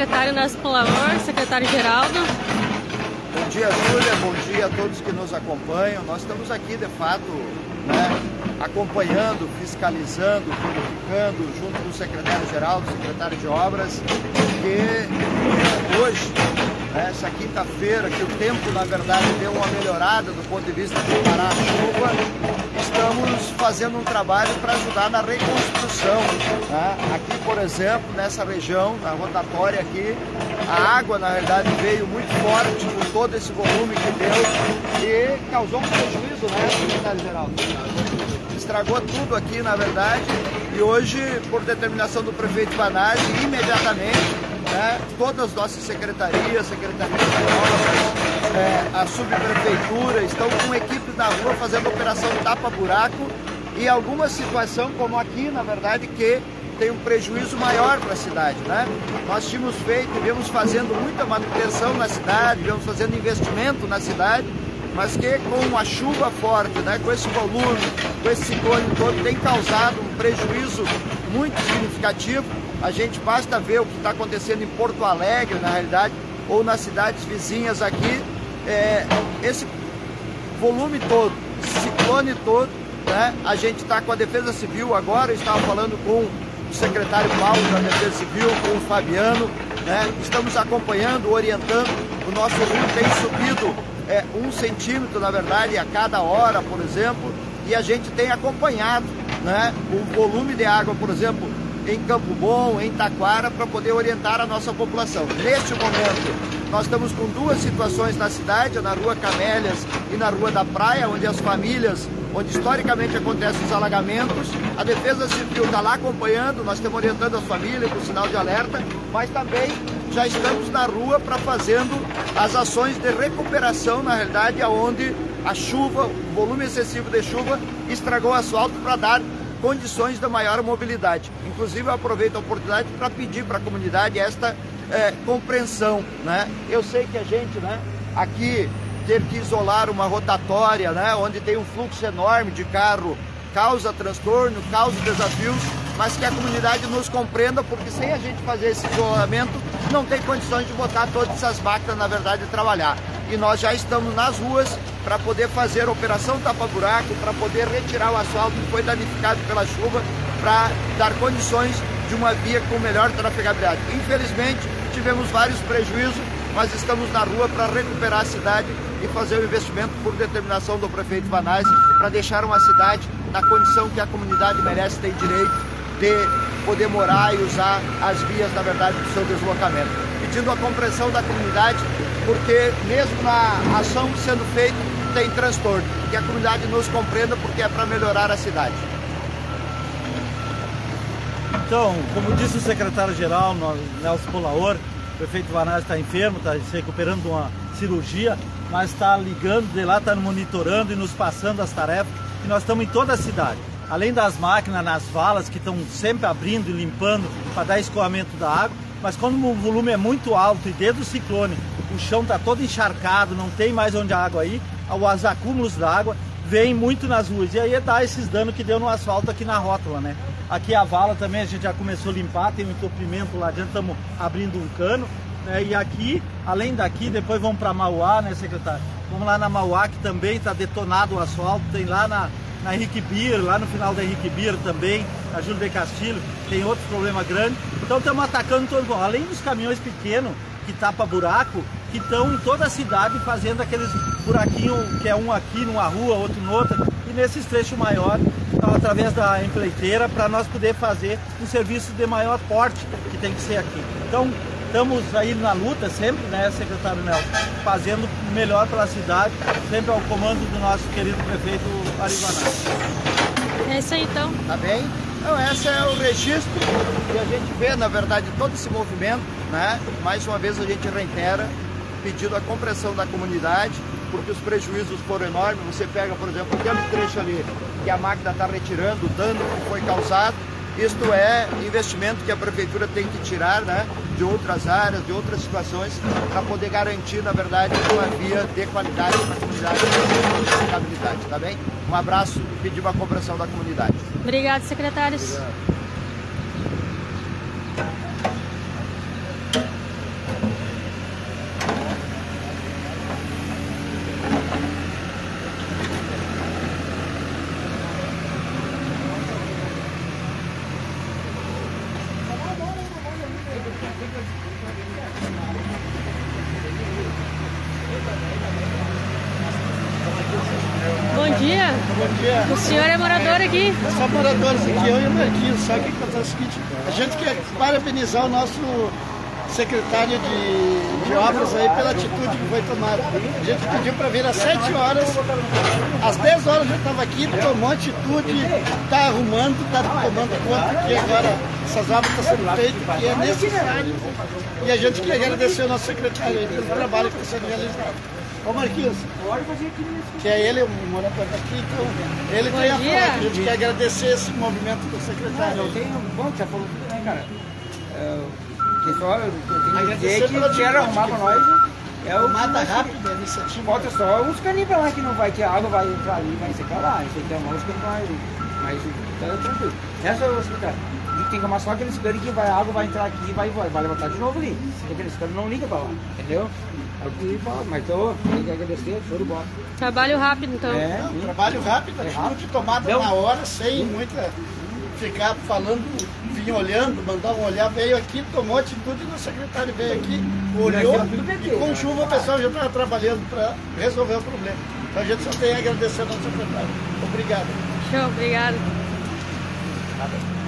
Secretário Nelson Polaor, secretário Geraldo. Bom dia, Júlia. Bom dia a todos que nos acompanham. Nós estamos aqui, de fato, né, acompanhando, fiscalizando, verificando, junto com o secretário-geral, do secretário de Obras, que hoje, né, essa quinta-feira, que o tempo, na verdade, deu uma melhorada do ponto de vista de parar a chuva, estamos fazendo um trabalho para ajudar na reconstrução. Né? Aqui, por exemplo, nessa região, na rotatória aqui, a água, na verdade, veio muito forte com todo esse volume que deu e causou um prejuízo, né, secretário-geral? Estragou tudo aqui, na verdade, e hoje, por determinação do prefeito Banage, imediatamente, né, todas as nossas secretarias, secretarias de é, a subprefeitura, estão com equipes na rua fazendo operação tapa-buraco e alguma situação, como aqui, na verdade, que tem um prejuízo maior para a cidade, né? Nós tínhamos feito, viemos fazendo muita manutenção na cidade, viemos fazendo investimento na cidade, mas que com a chuva forte, né, com esse volume, com esse ciclone todo, tem causado um prejuízo muito significativo. A gente basta ver o que está acontecendo em Porto Alegre, na realidade, ou nas cidades vizinhas aqui, é, esse volume todo, ciclone todo, né? A gente está com a Defesa Civil agora, estava falando com o secretário Paulo da Defesa Civil, com o Fabiano, né? Estamos acompanhando, orientando. O nosso rio tem subido é, um centímetro, na verdade, a cada hora, por exemplo, e a gente tem acompanhado né, o volume de água, por exemplo, em Campo Bom, em Taquara, para poder orientar a nossa população. Neste momento, nós estamos com duas situações na cidade, na Rua Camélias e na Rua da Praia, onde as famílias, onde historicamente acontecem os alagamentos. A Defesa Civil está lá acompanhando, nós estamos orientando as famílias com sinal de alerta, mas também já estamos na rua para fazendo as ações de recuperação, na realidade, aonde a chuva, o volume excessivo de chuva estragou o asfalto para dar condições de maior mobilidade. Inclusive, eu aproveito a oportunidade para pedir para a comunidade esta é, compreensão. Né? Eu sei que a gente, né, aqui, ter que isolar uma rotatória, né, onde tem um fluxo enorme de carro, causa transtorno, causa desafios, mas que a comunidade nos compreenda, porque sem a gente fazer esse isolamento, não tem condições de botar todas essas máquinas, na verdade, trabalhar. E nós já estamos nas ruas para poder fazer a operação tapa-buraco, para poder retirar o asfalto que foi danificado pela chuva, para dar condições de uma via com melhor trafegabilidade. Infelizmente, tivemos vários prejuízos, mas estamos na rua para recuperar a cidade e fazer o investimento por determinação do prefeito Vanais para deixar uma cidade na condição que a comunidade merece ter direito de poder morar e usar as vias, na verdade, do seu deslocamento. Pedindo a compreensão da comunidade, porque mesmo na ação sendo feita, tem transtorno. Que a comunidade nos compreenda, porque é para melhorar a cidade. Então, como disse o secretário-geral, Nelson Polaor, o prefeito Vanaz está enfermo, está se recuperando de uma cirurgia, mas está ligando de lá, está monitorando e nos passando as tarefas, e nós estamos em toda a cidade. Além das máquinas nas valas que estão sempre abrindo e limpando para dar escoamento da água, mas quando o volume é muito alto e desde o ciclone o chão está todo encharcado, não tem mais onde a água ir, os acúmulos da água vêm muito nas ruas. E aí dá esses danos que deu no asfalto aqui na rótula, né? Aqui a vala também a gente já começou a limpar, tem um entupimento lá adiante, estamos abrindo um cano. Né? E aqui, além daqui, depois vamos para Mauá, né, secretário? Vamos lá na Mauá, que também está detonado o asfalto, tem lá na, na Henrique Bier, lá no final da Henrique Bier também, na Júlio de Castilho, tem outro problema grande. Então estamos atacando todo mundo. Além dos caminhões pequenos que tapa buraco, que estão em toda a cidade fazendo aqueles buraquinhos que é um aqui numa rua, outro noutra, e nesses trechos maiores, então, através da empleiteira, para nós poder fazer um serviço de maior porte que tem que ser aqui. Então, estamos aí na luta sempre, né, secretário Nelson, fazendo o melhor pela cidade, sempre ao comando do nosso querido prefeito Arivaná. É isso aí então. Tá bem? Então, esse é o registro que a gente vê, na verdade, todo esse movimento, né? Mais uma vez a gente reitera, pedindo a compreensão da comunidade, porque os prejuízos foram enormes. Você pega, por exemplo, aquele trecho ali que a máquina está retirando, o dano que foi causado. Isto é investimento que a prefeitura tem que tirar né, de outras áreas, de outras situações, para poder garantir, na verdade, uma via de qualidade para a comunidade de estabilidade, tá bem? Um abraço e pedir uma compreensão da comunidade. Obrigado, secretários. Obrigado. Dia. Bom dia. O senhor é morador aqui? Nós somos moradores aqui, eu e o Marquinhos. Só que acontece o seguinte, a gente quer parabenizar o nosso secretário de, de obras aí pela atitude que foi tomada. A gente pediu para vir às 7 horas, às 10 horas já estava aqui, tomou atitude, está arrumando, está tomando conta que agora essas obras estão sendo feitas, que é necessário. E a gente quer agradecer o nosso secretário aí pelo trabalho que está sendo realizado. Ô Marquinhos, que é ele, o morador daqui, então ele tem a foto. A gente quer agradecer esse movimento do secretário. Eu aí. tenho, bom, já falou tudo, né, cara? É, que só eu tenho que dizer que atitude arrumar pra nós. É o Mata rápido a iniciativa. Bota só uns caninhos pra lá que não vai, que a água vai entrar ali, vai secar lá. Isso aqui é uma música que vai. Mas tá tranquilo. Essa eu vou explicar. A gente tem que arrumar só aqueles canos que vai, a água vai entrar aqui e vai, vai, vai levantar de novo ali. Aqueles canos não ligam pra lá, entendeu? É mas tô, tem que agradecer, show de bola. Trabalho rápido, então. É, Um trabalho rápido, atitude tomada Não. na hora, sem muita ficar falando, vinha olhando, mandar um olhar, veio aqui, tomou atitude, o secretário veio aqui, olhou tudo e com chuva o pessoal já estava trabalhando para resolver o problema. Então a gente só tem a agradecer ao nosso secretário. Obrigado. Show, obrigado. Nada.